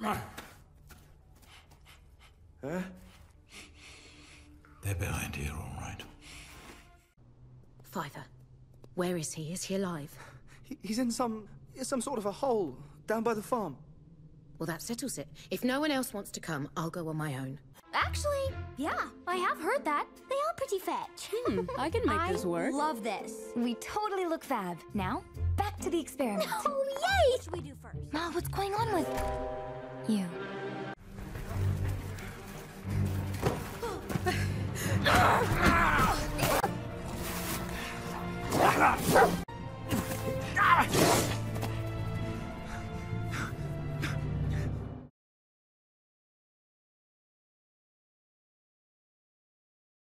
Huh? They're behind here, all right. Fiver. Where is he? Is he alive? He, he's in some some sort of a hole down by the farm. Well, that settles it. If no one else wants to come, I'll go on my own. Actually, yeah, I have heard that. They are pretty fetch. Hmm, I can make I this work. I love this. We totally look fab. Now, back to the experiment. Oh, yay! What should we do first? Ma, what's going on with you. Ah!